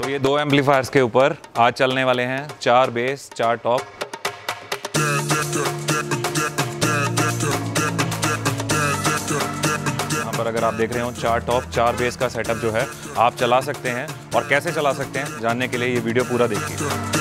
तो ये दो एम्पलीफायर्स के ऊपर आज चलने वाले हैं। चार बेस चार टॉप यहाँ पर अगर आप देख रहे हो, चार टॉप चार बेस का सेटअप जो है, आप चला सकते हैं। और कैसे चला सकते हैं, जानने के लिए ये वीडियो पूरा देखिए।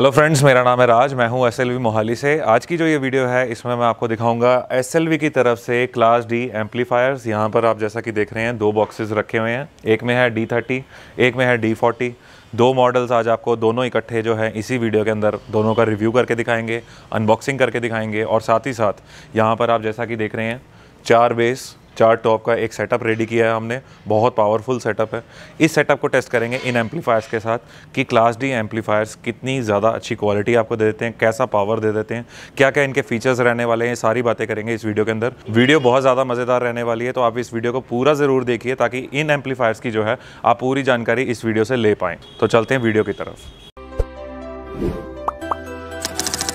हेलो फ्रेंड्स मेरा नाम है राज, मैं हूँ एसएलवी मोहाली से। आज की जो ये वीडियो है, इसमें मैं आपको दिखाऊँगा एसएलवी की तरफ़ से क्लास डी एम्पलीफायर्स यहाँ पर आप जैसा कि देख रहे हैं, दो बॉक्सेस रखे हुए हैं। एक में है डी थर्टी एक में है डी फोर्टी दो मॉडल्स आज आपको दोनों इकट्ठे जो है, इसी वीडियो के अंदर दोनों का रिव्यू करके दिखाएँगे अनबॉक्सिंग करके दिखाएँगे। और साथ ही साथ, यहाँ पर आप जैसा कि देख रहे हैं, चार बेस चार टॉप का एक सेटअप रेडी किया है हमने। बहुत पावरफुल सेटअप है। इस सेटअप को टेस्ट करेंगे इन एम्पलीफायर्स के साथ कि क्लास डी एम्पलीफायर्स कितनी ज़्यादा अच्छी क्वालिटी आपको दे देते हैं, कैसा पावर दे देते हैं क्या क्या इनके फीचर्स रहने वाले हैं सारी बातें करेंगे इस वीडियो के अंदर। वीडियो बहुत ज़्यादा मज़ेदार रहने वाली है तो आप इस वीडियो को पूरा ज़रूर देखिए ताकि इन एम्पलीफायर्स की जो है आप पूरी जानकारी इस वीडियो से ले पाएँ। तो चलते हैं वीडियो की तरफ़।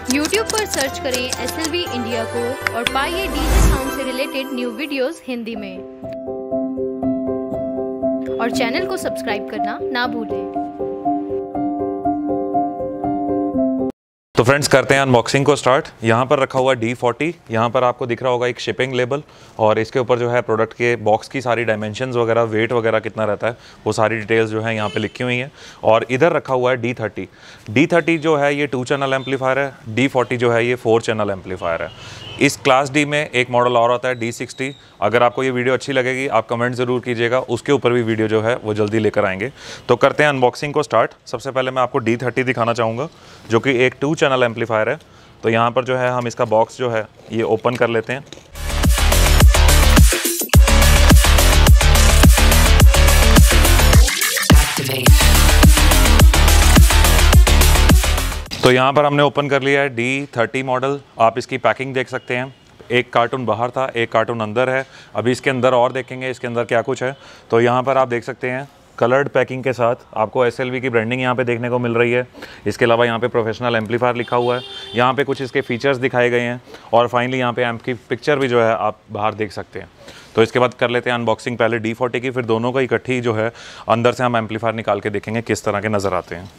YouTube पर सर्च करें एस इंडिया को और पाइए डीजे साउंड से रिलेटेड न्यू वीडियोस हिंदी में। और चैनल को सब्सक्राइब करना ना भूलें। फ्रेंड्स करते हैं अनबॉक्सिंग को स्टार्ट यहाँ पर रखा हुआ डी फोर्टी यहाँ पर आपको दिख रहा होगा एक शिपिंग लेबल और इसके ऊपर जो है प्रोडक्ट के बॉक्स की सारी डायमेंशन वगैरह वेट वगैरह कितना रहता है, वो सारी डिटेल्स जो है यहाँ पे लिखी हुई हैं। और इधर रखा हुआ है डी थर्टी डी थर्टी जो है ये टू चैनल एम्पलीफायर है डी फोर्टी जो है ये फोर चैनल एम्पलीफायर है। इस क्लास डी में एक मॉडल और आता है डी सिक्सटी अगर आपको ये वीडियो अच्छी लगेगी, आप कमेंट ज़रूर कीजिएगा। उसके ऊपर भी वीडियो जो है, वो जल्दी लेकर आएँगे। तो करते हैं अनबॉक्सिंग को स्टार्ट सबसे पहले मैं आपको डी थर्टी दिखाना चाहूँगा, जो कि एक टू चैनल एम्पलीफायर है। तो यहाँ पर जो है, हम इसका बॉक्स जो है, ये ओपन कर लेते हैं। तो यहाँ पर हमने ओपन कर लिया है डी थर्टी मॉडल। आप इसकी पैकिंग देख सकते हैं। एक कार्टून बाहर था, एक कार्टून अंदर है। अभी इसके अंदर और देखेंगे, इसके अंदर क्या कुछ है। तो यहाँ पर आप देख सकते हैं कलर्ड पैकिंग के साथ आपको SLV की ब्रांडिंग यहाँ पे देखने को मिल रही है। इसके अलावा यहाँ पे प्रोफेशनल एम्पलीफायर लिखा हुआ है। यहाँ पे कुछ इसके फीचर्स दिखाए गए हैं और फाइनली यहाँ पे एम्प की पिक्चर भी जो है आप बाहर देख सकते हैं। तो इसके बाद कर लेते हैं अनबॉक्सिंग पहले डी की, फिर दोनों का इकट्ठी जो है, अंदर से हम एम्पलीफायर निकाल के देखेंगे किस तरह के नज़र आते हैं।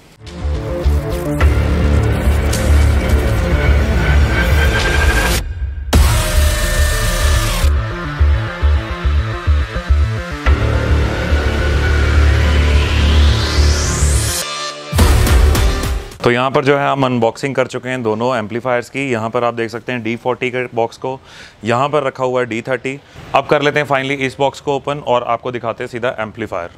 तो यहाँ पर जो है हम अनबॉक्सिंग कर चुके हैं दोनों एम्पलीफायर्स की। यहाँ पर आप देख सकते हैं डी फोर्टी के बॉक्स को। यहाँ पर रखा हुआ है डी थर्टी अब कर लेते हैं फाइनली इस बॉक्स को ओपन और आपको दिखाते हैं सीधा एम्पलीफायर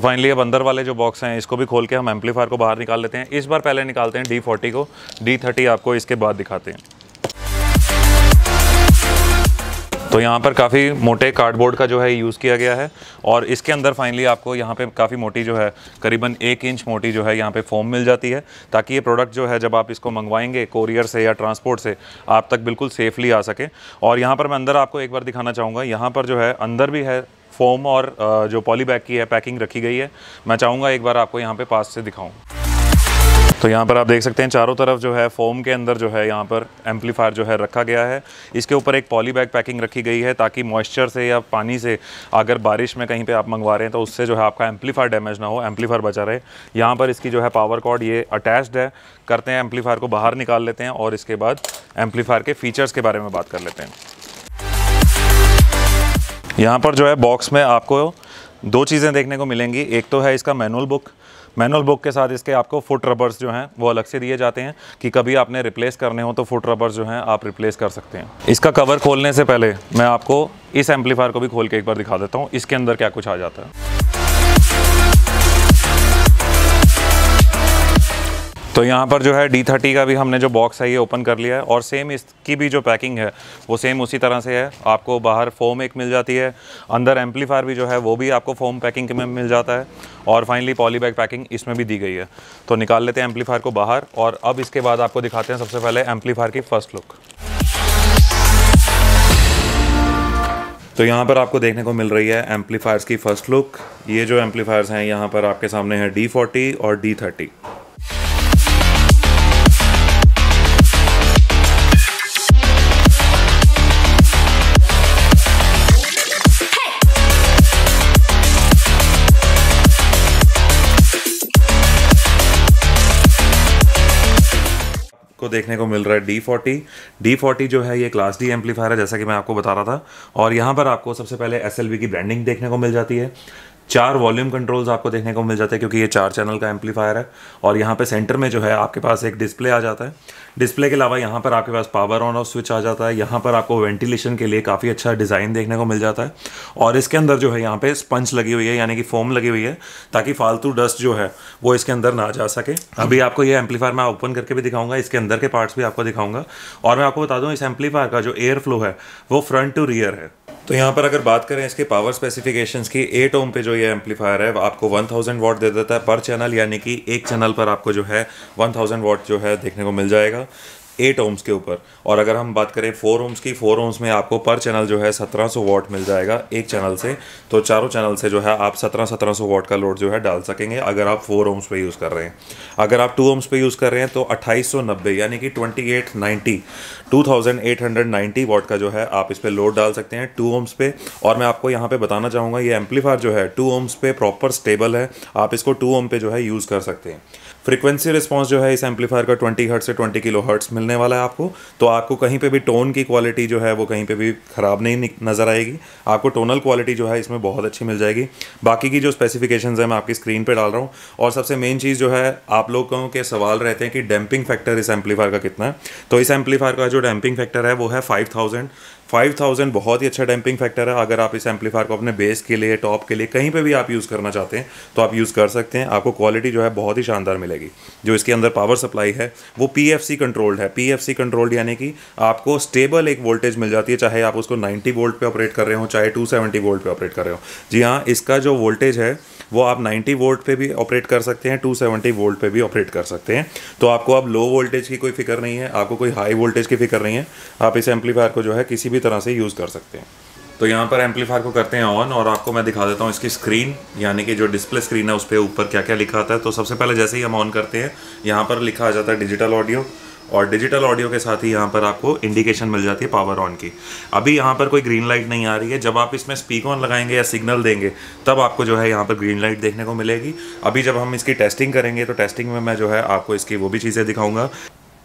फाइनली अब अंदर वाले जो बॉक्स हैं, इसको भी खोल के हम एम्पलीफायर को बाहर निकाल लेते हैं। इस बार पहले निकालते हैं डी फोर्टी को। डी थर्टी आपको इसके बाद दिखाते हैं। तो यहाँ पर काफ़ी मोटे कार्डबोर्ड का जो है यूज़ किया गया है और इसके अंदर फाइनली आपको यहाँ पे काफ़ी मोटी जो है, करीबन एक इंच मोटी जो है यहाँ पे फोम मिल जाती है, ताकि ये प्रोडक्ट जो है, जब आप इसको मंगवाएँगे कोरियर से या ट्रांसपोर्ट से, आप तक बिल्कुल सेफली आ सके। और यहाँ पर मैं अंदर आपको एक बार दिखाना चाहूँगा, यहाँ पर जो है, अंदर भी है फोम और जो पॉली बैग की है, पैकिंग रखी गई है। मैं चाहूँगा एक बार आपको यहाँ पे पास से दिखाऊँ। तो यहाँ पर आप देख सकते हैं, चारों तरफ़ जो है फोम के अंदर जो है यहाँ पर एम्पलीफायर जो है रखा गया है। इसके ऊपर एक पॉली बैग पैकिंग रखी गई है ताकि मॉइस्चर से या पानी से अगर बारिश में कहीं पे आप मंगवा रहे हैं तो उससे जो है आपका एम्पलीफायर डैमेज ना हो, एम्पलीफायर बचा रहे। यहाँ पर इसकी जो है पावर कॉर्ड ये अटैच्ड है। करते हैं, एम्पलीफायर को बाहर निकाल लेते हैं और इसके बाद एम्पलीफायर के फीचर्स के बारे में बात कर लेते हैं। यहाँ पर जो है बॉक्स में आपको दो चीज़ें देखने को मिलेंगी। एक तो है इसका मैनुअल बुक मैनुअल बुक के साथ इसके आपको फुट रबर्स जो हैं, वो अलग से दिए जाते हैं कि कभी आपने रिप्लेस करने हो तो फुट रबर्स जो हैं आप रिप्लेस कर सकते हैं। इसका कवर खोलने से पहले मैं आपको इस एम्पलीफायर को भी खोल के एक बार दिखा देता हूँ। इसके अंदर क्या कुछ आ जाता है। तो यहाँ पर जो है डी थर्टी का भी हमने जो बॉक्स है ये ओपन कर लिया है और सेम इसकी भी जो पैकिंग है, वो सेम उसी तरह से है। आपको बाहर फोम एक मिल जाती है, अंदर एम्पलीफायर भी जो है, वो भी आपको फोम पैकिंग में मिल जाता है और फाइनली पॉली बैग पैकिंग इसमें भी दी गई है। तो निकाल लेते हैं एम्पलीफायर को बाहर और अब इसके बाद आपको दिखाते हैं सबसे पहले एम्पलीफायर की फ़र्स्ट लुक तो यहाँ पर आपको देखने को मिल रही है एम्पलीफायर्स की फ़र्स्ट लुक ये जो एम्पलीफायर्स हैं, यहाँ पर आपके सामने है डी फोर्टी और डी थर्टी को देखने को मिल रहा है डी फोर्टी डी फोर्टी जो है, ये क्लास डी एम्पलीफायर है, जैसा कि मैं आपको बता रहा था। और यहाँ पर आपको सबसे पहले एस की ब्रांडिंग देखने को मिल जाती है। चार वॉल्यूम कंट्रोल्स आपको देखने को मिल जाते हैं, क्योंकि ये चार चैनल का एम्पलीफायर है, और यहाँ पे सेंटर में जो है आपके पास एक डिस्प्ले आ जाता है। डिस्प्ले के अलावा यहाँ पर आपके पास पावर ऑन ऑफ़ स्विच आ जाता है। यहाँ पर आपको वेंटिलेशन के लिए काफ़ी अच्छा डिज़ाइन देखने को मिल जाता है। और इसके अंदर जो है यहाँ पे स्पंच लगी हुई है, यानी कि फोम लगी हुई है, ताकि फालतू डस्ट जो है वो इसके अंदर ना जा सके। अभी आपको ये एम्पलीफायर मैं ओपन करके भी दिखाऊँगा, इसके अंदर के पार्ट्स भी आपको दिखाऊँगा। और मैं आपको बता दूँ, इस एम्पलीफायर का जो एयर फ्लो है, वो फ्रंट टू रियर है। तो यहाँ पर अगर बात करें इसके पावर स्पेसिफिकेशंस की एट ओम पे जो ये एम्पलीफायर है आपको 1000 वॉट दे देता है पर चैनल यानी कि एक चैनल पर आपको जो है 1000 वॉट जो है देखने को मिल जाएगा। एट ओम्स के ऊपर। और अगर हम बात करें फोर ओम्स की फोर ओम्स में आपको पर चैनल जो है सत्रह सौ वॉट मिल जाएगा एक चैनल से। तो चारों चैनल से जो है आप सत्रह सत्रह सौ वॉट का लोड जो है डाल सकेंगे अगर आप फोर ओम्स पे यूज़ कर रहे हैं। अगर आप टू ओम्स पे यूज़ कर रहे हैं तो अट्ठाईस सौ नब्बे, यानी कि twenty eight ninety two thousand eight hundred ninety watt का जो है आप इस पर लोड डाल सकते हैं टू ओम्स पे। और मैं आपको यहाँ पे बताना चाहूँगा, ये एम्पलीफायर जो है टू ओम्स पे प्रॉपर स्टेबल है। आप इसको टू ओम पे जो है यूज़ कर सकते हैं। फ्रीक्वेंसी रिस्पांस जो है इस एम्पलीफायर का 20 हर्ट से 20 किलो हर्ट्स मिलने वाला है आपको। तो आपको कहीं पे भी टोन की क्वालिटी जो है वो कहीं पे भी ख़राब नहीं नज़र आएगी। आपको टोनल क्वालिटी जो है इसमें बहुत अच्छी मिल जाएगी। बाकी की जो स्पेसिफिकेशन है, मैं आपकी स्क्रीन पर डाल रहा हूँ। और सबसे मेन चीज़ जो है, आप लोगों के सवाल रहते हैं कि डैम्पिंग फैक्टर इस एम्पलीफायर का कितना है। तो इस एम्पलीफायर का जो डैम्पिंग फैक्टर है, वो है फाइव फाइव थाउज़ेंड बहुत ही अच्छा डैम्पिंग फैक्टर है। अगर आप इस एम्पलीफायर को अपने बेस के लिए, टॉप के लिए कहीं पे भी आप यूज़ करना चाहते हैं तो आप यूज़ कर सकते हैं। आपको क्वालिटी जो है बहुत ही शानदार मिलेगी। जो इसके अंदर पावर सप्लाई है, वो पी एफ़ सी कंट्रोल्ड है। पी एफ़ सी कंट्रोल्ड यानी कि आपको स्टेबल एक वोल्टेज मिल जाती है, चाहे आप उसको नाइन्टी वोल्ट पर ऑपरेट कर रहे हो, चाहे टू सेवेंटी वोल्ट पर ऑपरेट कर रहे हो। जी हाँ इसका जो वोल्टेज है, वो आप 90 वोल्ट पे भी ऑपरेट कर सकते हैं 270 वोल्ट पे भी ऑपरेट कर सकते हैं। तो आपको अब लो वोल्टेज की कोई फ़िक्र नहीं है, आपको कोई हाई वोल्टेज की फ़िक्र नहीं है। आप इस एम्पलीफायर को जो है किसी भी तरह से यूज़ कर सकते हैं। तो यहाँ पर एम्पलीफायर को करते हैं ऑन और आपको मैं दिखा देता हूँ इसकी स्क्रीन यानी कि जो डिस्प्ले स्क्रीन है उस पर ऊपर क्या क्या लिखा आता है। तो सबसे पहले जैसे ही हम ऑन करते हैं, यहाँ पर लिखा आ जाता है डिजिटल ऑडियो और डिजिटल ऑडियो के साथ ही यहाँ पर आपको इंडिकेशन मिल जाती है पावर ऑन की। अभी यहाँ पर कोई ग्रीन लाइट नहीं आ रही है। जब आप इसमें स्पीक ऑन लगाएँगे या सिग्नल देंगे, तब आपको जो है यहाँ पर ग्रीन लाइट देखने को मिलेगी। अभी जब हम इसकी टेस्टिंग करेंगे तो टेस्टिंग में मैं जो है आपको इसकी वो भी चीज़ें दिखाऊँगा।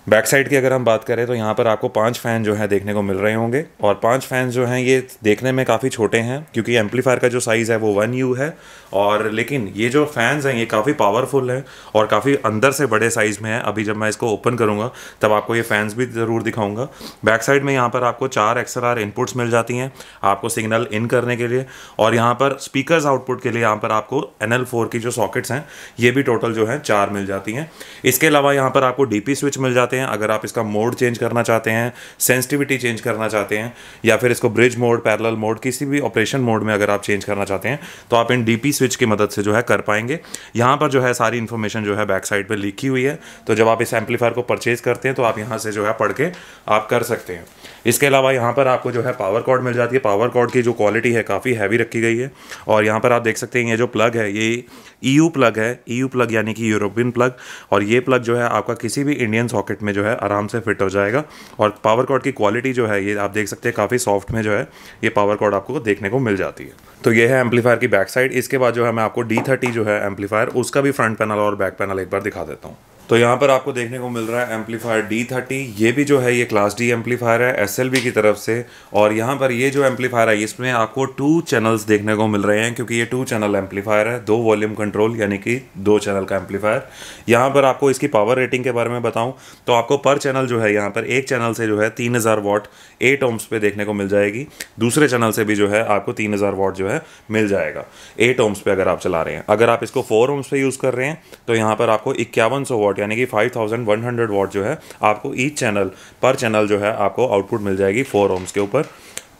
बैक साइड की अगर हम बात करें तो यहाँ पर आपको पाँच फ़ैन जो है देखने को मिल रहे होंगे और पाँच फ़ैन जो हैं ये देखने में काफ़ी छोटे हैं क्योंकि एम्पलीफायर का जो साइज़ है वो वन यू है और लेकिन ये जो फैंस हैं ये काफ़ी पावरफुल हैं और काफ़ी अंदर से बड़े साइज़ में है। अभी जब मैं इसको ओपन करूँगा, तब आपको ये फैंस भी ज़रूर दिखाऊँगा। बैक साइड में यहाँ पर आपको चार एक्सएलआर इनपुट्स मिल जाती हैं आपको सिग्नल इन करने के लिए और यहाँ पर स्पीकर्स आउटपुट के लिए यहाँ पर आपको एन की जो सॉकेट्स हैं, ये भी टोटल जो है चार मिल जाती हैं। इसके अलावा यहाँ पर आपको DP स्विच मिल जाते हैं, अगर आप इसका मोड चेंज करना चाहते हैं सेंसिटिविटी चेंज करना चाहते हैं, या फिर इसको ब्रिज मोड पैरल मोड किसी भी ऑपरेशन मोड में अगर आप चेंज करना चाहते हैं तो आप इन डीपी स्विच की मदद से जो है कर पाएँगे। यहाँ पर जो है सारी इन्फॉर्मेशन जो है बैक साइड पर लिखी हुई है। तो जब आप इस एम्पलीफायर को परचेज करते हैं तो आप यहाँ से जो है पढ़ के आप कर सकते हैं। इसके अलावा यहाँ पर आपको जो है पावर कॉर्ड मिल जाती है। पावर कॉर्ड की जो क्वालिटी है काफ़ी हैवी रखी गई है। और यहाँ पर आप देख सकते हैं, ये जो प्लग है, ये ईयू प्लग है। ईयू प्लग यानी कि यूरोपियन प्लग और ये प्लग जो है आपका किसी भी इंडियन सॉकेट में जो है आराम से फिट हो जाएगा। और पावर कॉर्ड की क्वालिटी जो है, ये आप देख सकते हैं काफ़ी सॉफ्ट में जो है ये पावर कॉर्ड आपको देखने को मिल जाती है। तो ये है एम्पलीफायर की बैक साइड इसके बाद जो है मैं आपको डी थर्टी जो है एम्पलीफायर उसका भी फ्रंट पैनल और बैक पैनल एक बार दिखा देता हूँ। तो यहाँ पर आपको देखने को मिल रहा है एम्पलीफायर डी थर्टी, ये भी जो है ये क्लास डी एम्पलीफायर है एस की तरफ़ से। और यहाँ पर ये जो एम्पलीफायर है इसमें आपको टू चैनल्स देखने को मिल रहे हैं, क्योंकि ये टू चैनल एम्पलीफायर है, दो वॉल्यूम कंट्रोल यानी कि दो चैनल का एम्पलीफायर यहाँ पर आपको इसकी पावर रेटिंग के बारे में बताऊँ तो आपको पर चैनल जो है यहाँ पर, एक चैनल से जो है तीन हज़ार वॉट एट ओम्स पे देखने को मिल जाएगी। दूसरे चैनल से भी जो है आपको तीन हज़ार वॉट जो है मिल जाएगा एट ओम्स पे अगर आप चला रहे हैं। अगर आप इसको फोर ओम्स पे यूज़ कर रहे हैं तो यहाँ पर आपको इक्यावन सौ वॉट वॉट यानी कि 5100 वॉट जो है, आपको ईच चैनल पर चैनल जो है, आपको आउटपुट मिल जाएगी फोर ओम्स के ऊपर।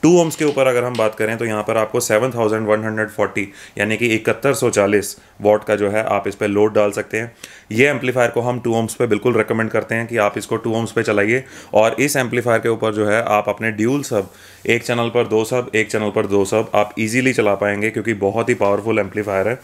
टू ओम्स के ऊपर अगर हम बात करें तो यहाँ पर आपको 7140 यानी कि इकहत्तर सौ चालीस वॉट का जो है, आप इस पर लोड डाल सकते हैं। ये एम्पलीफायर को हम टू ओम्स पे बिल्कुल रिकमेंड करते हैं कि आप इसको टू ओम्स पे चलाइए। और इस एम्पलीफायर के ऊपर जो है, आप अपने ड्यूल सब एक चैनल पर दो सब एक चैनल पर दो सब आप इजीली चला पाएँगे, क्योंकि बहुत ही पावरफुल एम्पलीफायर है।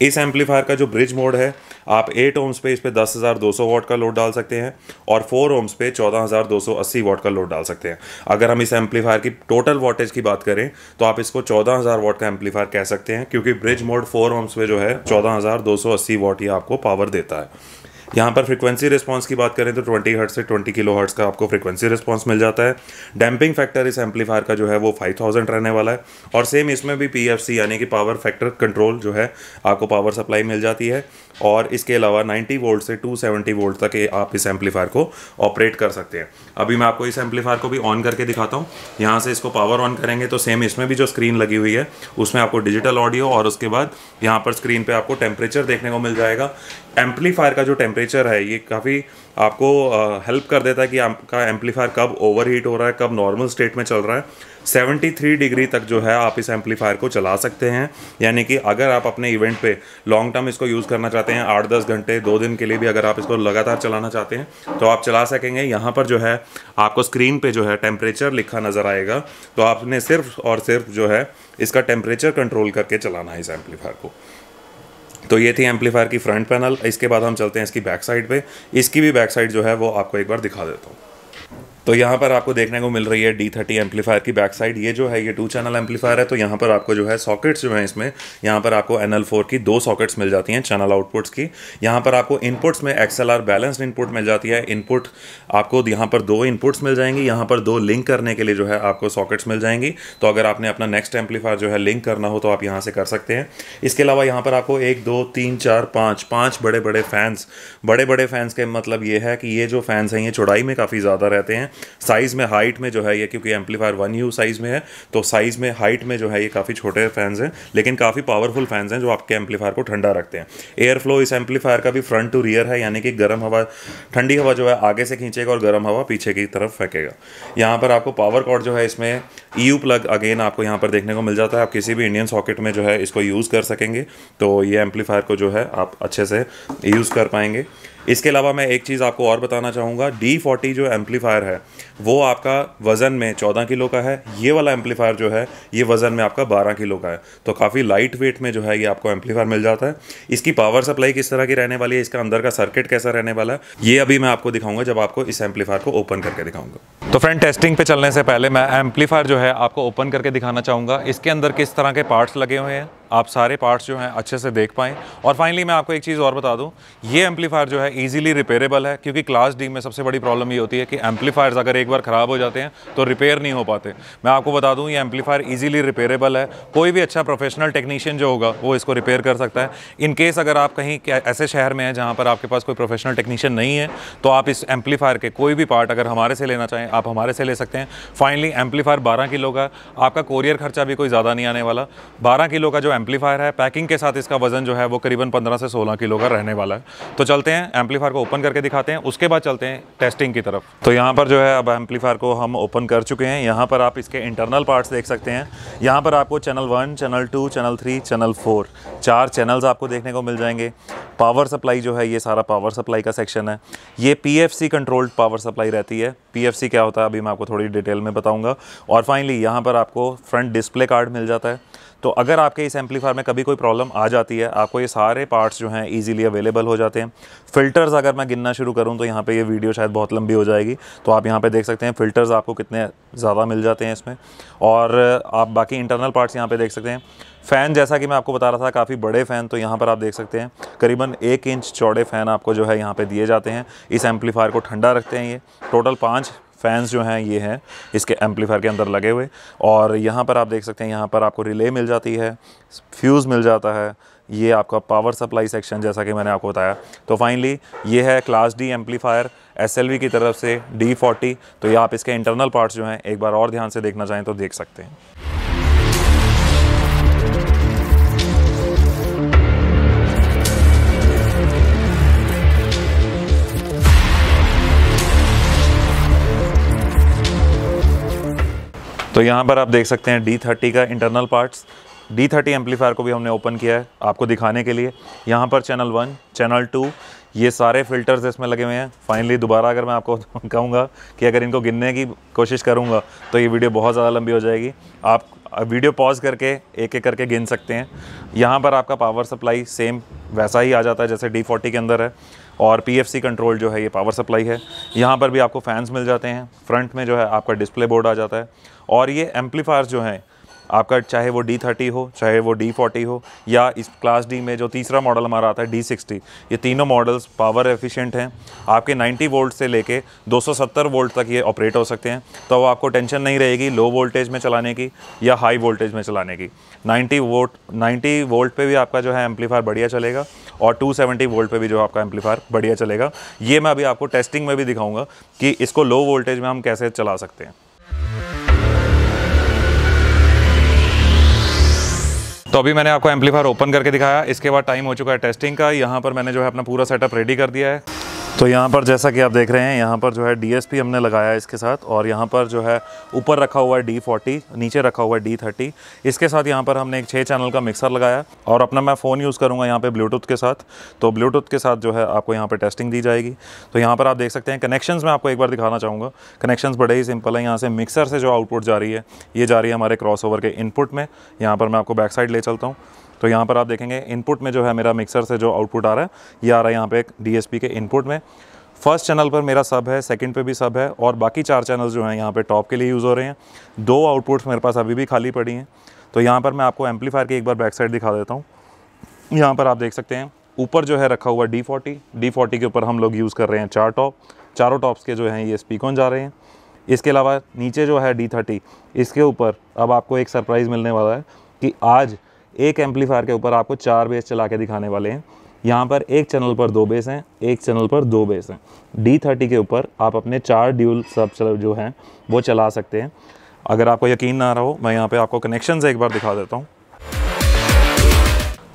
इस एम्पलीफायर का जो ब्रिज मोड है, आप एट ओम्स पे इस दो सौ वॉट का लोड डाल सकते हैं और फोर ओम्स पे चौदह हज़ार दो सौ अस्सी वॉट का लोड डाल सकते हैं। अगर हम इस एम्पलीफायर की टोटल वोटेज की बात करें तो आप इसको चौदह हज़ार वॉट का एम्पलीफायर कह सकते हैं, क्योंकि ब्रिज मोड फोर ओम्स पे जो है, चौदह हज़ार दो सौ अस्सी वॉट ही आपको पावर देता है। यहाँ पर फ्रीक्वेंसी रिस्पांस की बात करें तो 20 हर्ट्स से 20 किलो हर्ट्स का आपको फ्रीक्वेंसी रिस्पांस मिल जाता है। डैम्पिंग फैक्टर इस एम्पलीफायर का जो है वो 5000 रहने वाला है। और सेम इसमें भी पीएफसी यानी कि पावर फैक्टर कंट्रोल जो है, आपको पावर सप्लाई मिल जाती है। और इसके अलावा 90 वोल्ट से 270 वोल्ट तक आप इस एम्पलीफायर को ऑपरेट कर सकते हैं। अभी मैं आपको इस एम्पलीफायर को भी ऑन करके दिखाता हूँ। यहाँ से इसको पावर ऑन करेंगे तो सेम इसमें भी जो स्क्रीन लगी हुई है, उसमें आपको डिजिटल ऑडियो और उसके बाद यहाँ पर स्क्रीन पर आपको टेम्परेचर देखने को मिल जाएगा। एम्पलीफायर का जो टेम्परेचर है, ये काफ़ी आपको हेल्प कर देता है कि आपका एम्पलीफायर कब ओवर हीट हो रहा है, कब नॉर्मल स्टेट में चल रहा है। 73 डिग्री तक जो है आप इस एम्पलीफायर को चला सकते हैं। यानी कि अगर आप अपने इवेंट पे लॉन्ग टर्म इसको यूज़ करना चाहते हैं आठ दस घंटे, दो दिन के लिए भी अगर आप इसको लगातार चलाना चाहते हैं तो आप चला सकेंगे। यहाँ पर जो है आपको स्क्रीन पे जो है टेम्परेचर लिखा नज़र आएगा। तो आपने सिर्फ़ और सिर्फ़ जो है इसका टेम्परेचर कंट्रोल करके चलाना है इस एम्पलीफायर को। तो ये थी एम्पलीफायर की फ्रंट पैनल। इसके बाद हम चलते हैं इसकी बैक साइड पे। इसकी भी बैक साइड जो है वो आपको एक बार दिखा देता हूँ। तो यहाँ पर आपको देखने को मिल रही है डी थर्टी एम्पलीफायर की बैक साइड ये जो है, ये टू चैनल एम्पलीफायर है तो यहाँ पर आपको जो है सॉकेट्स जो है इसमें, यहाँ पर आपको एन एल फोर की दो सॉकेट्स मिल जाती हैं चैनल आउटपुट्स की। यहाँ पर आपको इनपुट्स में X L R balanced input मिल जाती है। इनपुट आपको यहाँ पर दो इनपुट्स मिल जाएँगी। यहाँ पर दो लिंक करने के लिए जो है आपको सॉकेट्स मिल जाएँगी। तो अगर आपने अपना नेक्स्ट एम्पलीफायर जो है लिंक करना हो तो आप यहाँ से कर सकते हैं। इसके अलावा यहाँ पर आपको एक, दो, तीन, चार, पाँच पाँच बड़े बड़े फैंस बड़े बड़े फैंस के मतलब ये है कि ये जो फैंस हैं, ये चौड़ाई में काफ़ी ज़्यादा रहते हैं। साइज़ में हाइट में जो है ये, क्योंकि एम्पलीफायर वन यू साइज़ में है तो साइज़ में हाइट में जो है ये काफ़ी छोटे फैंस हैं, लेकिन काफ़ी पावरफुल फैंस हैं जो आपके एम्पलीफायर को ठंडा रखते हैं। एयर फ्लो इस एम्पलीफायर का भी फ्रंट टू रियर है, यानी कि गर्म हवा, ठंडी हवा जो है आगे से खींचेगा और गर्म हवा पीछे की तरफ़ फेंकेगा। यहाँ पर आपको पावर कॉर्ड जो है इसमें EU प्लग अगेन आपको यहाँ पर देखने को मिल जाता है। आप किसी भी इंडियन सॉकेट में जो है इसको यूज़ कर सकेंगे तो ये एम्पलीफायर को जो है आप अच्छे से यूज़ कर पाएँगे। इसके अलावा मैं एक चीज़ आपको और बताना चाहूँगा डी फोर्टी जो एम्पलीफायर है, वो आपका वज़न में चौदह किलो का है, ये वाला एम्पलीफायर जो है, ये वज़न में आपका बारह किलो का है। तो काफ़ी लाइट वेट में जो है ये आपको एम्पलीफायर मिल जाता है। इसकी पावर सप्लाई किस तरह की रहने वाली है, इसका अंदर का सर्किट कैसा रहने वाला है, ये अभी मैं आपको दिखाऊँगा, जब आपको इस एम्पलीफायर को ओपन करके दिखाऊँगा। तो फ्रेंड टेस्टिंग पे चलने से पहले मैं एम्पलीफायर जो है आपको ओपन करके दिखाना चाहूँगा। इसके अंदर किस तरह के पार्ट्स लगे हुए हैं? आप सारे पार्ट्स जो हैं अच्छे से देख पाएँ। और फाइनली मैं आपको एक चीज़ और बता दूँ, ये एम्पलीफायर जो है ईजिली रिपेयरेबल है, क्योंकि क्लास डी में सबसे बड़ी प्रॉब्लम ये होती है कि एम्पलीफायर्स अगर एक बार ख़राब हो जाते हैं तो रिपेयर नहीं हो पाते। मैं आपको बता दूँ, ये एम्पलीफायर ईजिली रिपेयरेबल है। कोई भी अच्छा प्रोफेशनल टेक्नीशियन जो होगा, वो इसको रिपेयर कर सकता है। इन केस अगर आप कहीं ऐसे शहर में हैं जहाँ पर आपके पास कोई प्रोफेशनल टेक्नीशियन नहीं है तो आप इस एम्पलीफायर के कोई भी पार्ट अगर हमारे से लेना चाहें, आप हमारे से ले सकते हैं। फाइनली एम्पलीफायर बारह किलो का, आपका कोरियर खर्चा भी कोई ज़्यादा नहीं आने वाला। बारह किलो का जो एम्पलीफायर है, पैकिंग के साथ इसका वज़न जो है वो करीबन 15 से 16 किलो का रहने वाला है। तो चलते हैं, एम्पलीफायर को ओपन करके दिखाते हैं, उसके बाद चलते हैं टेस्टिंग की तरफ़। तो यहाँ पर जो है अब एम्पलीफायर को हम ओपन कर चुके हैं। यहाँ पर आप इसके इंटरनल पार्ट्स देख सकते हैं। यहाँ पर आपको channel one, channel two, channel three, channel four, चार चैनल्स आपको देखने को मिल जाएँगे। पावर सप्लाई जो है, ये सारा पावर सप्लाई का सेक्शन है। ये पीएफसी कंट्रोल्ड पावर सप्लाई रहती है। पीएफसी क्या होता है, अभी मैं आपको थोड़ी डिटेल में बताऊँगा। और फाइनली यहाँ पर आपको फ्रंट डिस्प्ले कार्ड मिल जाता है। तो अगर आपके इस एम्पलीफायर में कभी कोई प्रॉब्लम आ जाती है, आपको ये सारे पार्ट्स जो हैं इजीली अवेलेबल हो जाते हैं। फ़िल्टर्स अगर मैं गिनना शुरू करूँ तो यहाँ पे ये वीडियो शायद बहुत लंबी हो जाएगी। तो आप यहाँ पे देख सकते हैं फ़िल्टर्स आपको कितने ज़्यादा मिल जाते हैं इसमें। और आप बाकी इंटरनल पार्ट्स यहाँ पर देख सकते हैं। फ़ैन जैसा कि मैं आपको बता रहा था, काफ़ी बड़े फ़ैन तो यहाँ पर आप देख सकते हैं, करीबन एक इंच चौड़े फ़ैन आपको जो है यहाँ पे दिए जाते हैं। इस एम्पलीफायर को ठंडा रखते हैं ये। टोटल पाँच फैंस जो हैं, ये हैं, इसके एम्पलीफायर के अंदर लगे हुए। और यहाँ पर आप देख सकते हैं, यहाँ पर आपको रिले मिल जाती है, फ्यूज़ मिल जाता है। ये आपका पावर सप्लाई सेक्शन जैसा कि मैंने आपको बताया। तो फाइनली, ये है क्लास डी एम्पलीफायर एसएलवी की तरफ़ से डी फोर्टी। तो ये आप इसके इंटरनल पार्ट्स जो हैं, एक बार और ध्यान से देखना चाहें तो देख सकते हैं। तो यहाँ पर आप देख सकते हैं डी थर्टी का internal parts D thirty amplifier को भी हमने ओपन किया है आपको दिखाने के लिए। यहाँ पर चैनल वन चैनल टू ये सारे फिल्टर्स इसमें लगे हुए हैं। फाइनली दोबारा अगर मैं आपको कहूँगा कि अगर इनको गिनने की कोशिश करूँगा तो ये वीडियो बहुत ज़्यादा लंबी हो जाएगी। आप वीडियो पॉज करके, एक एक करके गिन सकते हैं। यहाँ पर आपका पावर सप्लाई सेम वैसा ही आ जाता है जैसे डी फोर्टी के अंदर है। और PFC कंट्रोल जो है, ये पावर सप्लाई है। यहाँ पर भी आपको फैंस मिल जाते हैं। फ्रंट में जो है, आपका डिस्प्ले बोर्ड आ जाता है। और ये एम्पलीफायर्स जो हैं, आपका चाहे वो डी थर्टी हो, चाहे वो डी फोर्टी हो, या इस क्लास डी में जो तीसरा मॉडल हमारा आता है डी सिक्सटी ये तीनों मॉडल्स पावर एफिशिएंट हैं। आपके 90 वोल्ट से लेके 270 वोल्ट तक ये ऑपरेट हो सकते हैं। तो आपको टेंशन नहीं रहेगी लो वोल्टेज में चलाने की या हाई वोल्टेज में चलाने की। 90 वोल्ट 90 वोल्ट पे भी आपका जो है एम्पलीफायर बढ़िया चलेगा और 270 वोल्ट पे भी जो आपका एम्पलीफायर बढ़िया चलेगा। ये मैं अभी आपको टेस्टिंग में भी दिखाऊँगा कि इसको लो वोल्टेज में हम कैसे चला सकते हैं। तो अभी मैंने आपको एम्पलीफायर ओपन करके दिखाया, इसके बाद टाइम हो चुका है टेस्टिंग का, यहाँ पर मैंने जो है अपना पूरा सेटअप रेडी कर दिया है। तो यहाँ पर जैसा कि आप देख रहे हैं, यहाँ पर जो है डीएसपी हमने लगाया है इसके साथ और यहाँ पर जो है ऊपर रखा हुआ है डी फोर्टी नीचे रखा हुआ है डी थर्टी इसके साथ यहाँ पर हमने एक छः चैनल का मिक्सर लगाया और अपना मैं फ़ोन यूज़ करूँगा यहाँ पे ब्लूटूथ के साथ। तो ब्लूटूथ के साथ जो है आपको यहाँ पर टेस्टिंग दी जाएगी। तो यहाँ पर आप देख सकते हैं कनेक्शन में आपको एक बार दिखाना चाहूँगा। कनेक्शन बड़े ही सिंपल है। यहाँ से मिक्सर से जो आउटपुट जा रही है, ये जा रही है हमारे क्रॉस के इनपुट में। यहाँ पर मैं आपको बैक साइड ले चलता हूँ। तो यहाँ पर आप देखेंगे इनपुट में जो है मेरा मिक्सर से जो आउटपुट आ रहा है, ये आ रहा है यहाँ पे डी के इनपुट में। फ़र्स्ट चैनल पर मेरा सब है सेकंड पे भी सब है, और बाकी चार चैनल्स जो हैं यहाँ पे टॉप के लिए यूज़ हो रहे हैं। दो आउटपुट्स मेरे पास अभी भी खाली पड़ी हैं। तो यहाँ पर मैं आपको एम्पलीफायर की एक बार बैक साइड दिखा देता हूँ। यहाँ पर आप देख सकते हैं, ऊपर जो है रखा हुआ डी फोर्टी डी फोर्टी के ऊपर हम लोग यूज़ कर रहे हैं चार टॉप चारों टॉप्स के जो हैं ये स्पीकॉन जा रहे हैं। इसके अलावा नीचे जो है डी थर्टी इसके ऊपर अब आपको एक सरप्राइज़ मिलने वाला है कि आज एक एम्पलीफायर के ऊपर आपको चार बेस चला के दिखाने वाले हैं। यहाँ पर एक चैनल पर दो बेस हैं, एक चैनल पर दो बेस हैं। डी थर्टी के ऊपर आप अपने चार ड्यूल सब जो हैं, वो चला सकते हैं। अगर आपको यकीन ना रहो, मैं यहाँ पे आपको कनेक्शन एक बार दिखा देता हूँ।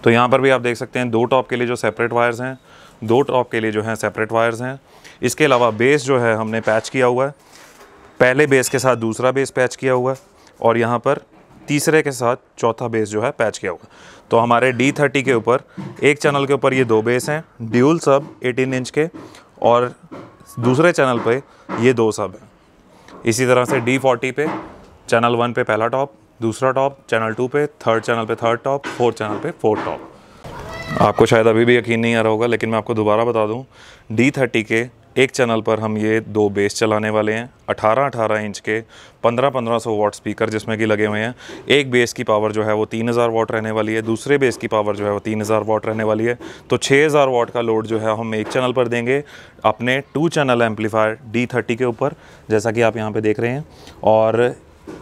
तो यहाँ पर भी आप देख सकते हैं, दो टॉप के लिए जो सेपरेट वायर्स हैं, दो टॉप के लिए जो हैं सेपरेट वायर्स हैं। इसके अलावा बेस जो है, हमने पैच किया हुआ है। पहले बेस के साथ दूसरा बेस पैच किया हुआ है और यहाँ पर तीसरे के साथ चौथा बेस जो है पैच किया हुआ तो हमारे डी थर्टी के ऊपर, एक चैनल के ऊपर ये दो बेस हैं ड्यूल सब 18 इंच के, और दूसरे चैनल पे ये दो सब हैं। इसी तरह से डी फोर्टी पे चैनल वन पे पहला टॉप दूसरा टॉप चैनल टू पे थर्ड चैनल पे थर्ड टॉप फोर्थ चैनल पे फोर्थ टॉप आपको शायद अभी भी यकीन नहीं आ रहा होगा, लेकिन मैं आपको दोबारा बता दूँ डी थर्टी के एक चैनल पर हम ये दो बेस चलाने वाले हैं 18-18 इंच के 15-1500 वाट स्पीकर जिसमें कि लगे हुए हैं। एक बेस की पावर जो है वो 3000 वाट रहने वाली है, दूसरे बेस की पावर जो है वो 3000 वाट रहने वाली है। तो 6000 वाट का लोड जो है हम एक चैनल पर देंगे, अपने टू चैनल एम्पलीफायर डी के ऊपर, जैसा कि आप यहाँ पर देख रहे हैं। और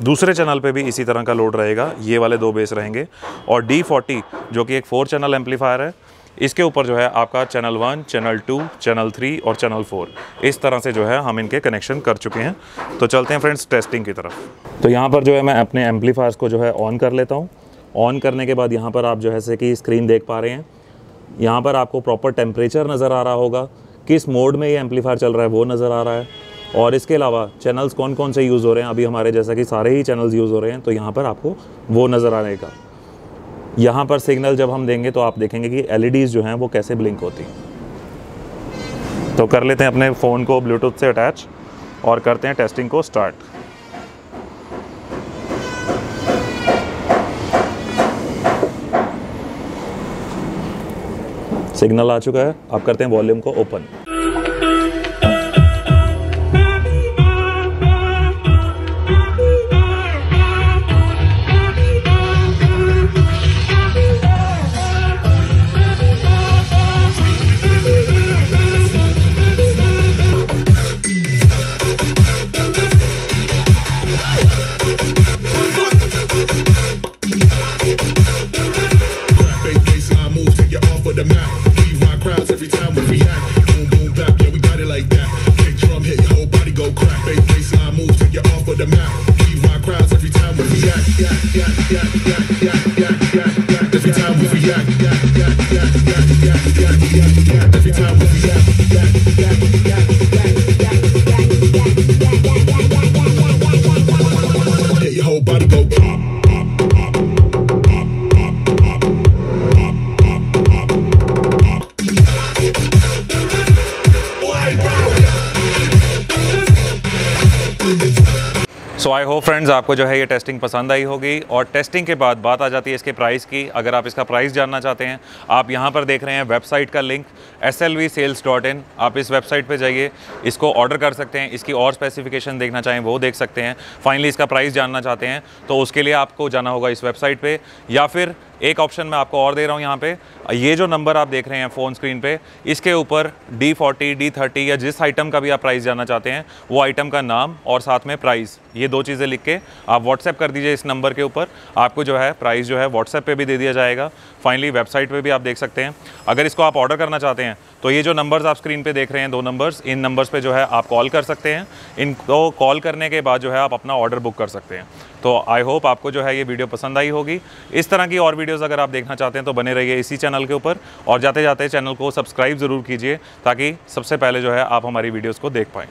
दूसरे चैनल पे भी इसी तरह का लोड रहेगा, ये वाले दो बेस रहेंगे। और डी फोर्टी, जो कि एक फोर चैनल एम्पलीफायर है इसके ऊपर जो है आपका channel one channel two channel three और चैनल फोर इस तरह से जो है हम इनके कनेक्शन कर चुके हैं। तो चलते हैं फ्रेंड्स टेस्टिंग की तरफ़। तो यहाँ पर जो है मैं अपने एम्पलीफायर्स को जो है ऑन कर लेता हूँ। ऑन करने के बाद यहाँ पर आप जो है से कि स्क्रीन देख पा रहे हैं। यहाँ पर आपको प्रॉपर टेम्परेचर नज़र आ रहा होगा। किस मोड में ये एम्पलीफायर चल रहा है वो नज़र आ रहा है। और इसके अलावा चैनल्स कौन कौन से यूज़ हो रहे हैं? अभी हमारे जैसा कि सारे ही चैनल्स यूज़ हो रहे हैं। तो यहाँ पर आपको वो नज़र का। यहाँ पर सिग्नल जब हम देंगे तो आप देखेंगे कि एल जो हैं वो कैसे ब्लिंक होती हैं। तो कर लेते हैं अपने फ़ोन को ब्लूटूथ से अटैच और करते हैं टेस्टिंग को स्टार्ट। सिग्नल आ चुका है, आप करते हैं वॉल्यूम को ओपन। फ्रेंड्स आपको जो है ये टेस्टिंग पसंद आई होगी और टेस्टिंग के बाद बात आ जाती है इसके प्राइस की। अगर आप इसका प्राइस जानना चाहते हैं, आप यहाँ पर देख रहे हैं वेबसाइट का लिंक एस आप इस वेबसाइट पर जाइए, इसको ऑर्डर कर सकते हैं, इसकी और स्पेसिफिकेशन देखना चाहें वो देख सकते हैं। फाइनली इसका प्राइस जानना चाहते हैं तो उसके लिए आपको जाना होगा इस वेबसाइट पर या फिर एक ऑप्शन मैं आपको और दे रहा हूँ यहाँ पे। ये जो नंबर आप देख रहे हैं फ़ोन स्क्रीन पे, इसके ऊपर डी फोर्टी डी थर्टी या जिस आइटम का भी आप प्राइस जानना चाहते हैं, वो आइटम का नाम और साथ में प्राइस ये दो चीज़ें लिख के आप व्हाट्सएप कर दीजिए इस नंबर के ऊपर। आपको जो है प्राइस जो है व्हाट्सएप पर भी दे दिया जाएगा। फाइनली वेबसाइट पे भी आप देख सकते हैं। अगर इसको आप ऑर्डर करना चाहते हैं तो ये जो नंबर्स आप स्क्रीन पे देख रहे हैं, दो नंबर्स इन नंबर्स पे जो है आप कॉल कर सकते हैं। इनको कॉल करने के बाद जो है आप अपना ऑर्डर बुक कर सकते हैं। तो आई होप आपको जो है ये वीडियो पसंद आई होगी। इस तरह की और वीडियोज़ अगर आप देखना चाहते हैं तो बने रहिए इसी चैनल के ऊपर। और जाते जाते चैनल को सब्सक्राइब ज़रूर कीजिए, ताकि सबसे पहले जो है आप हमारी वीडियोज़ को देख पाएँ।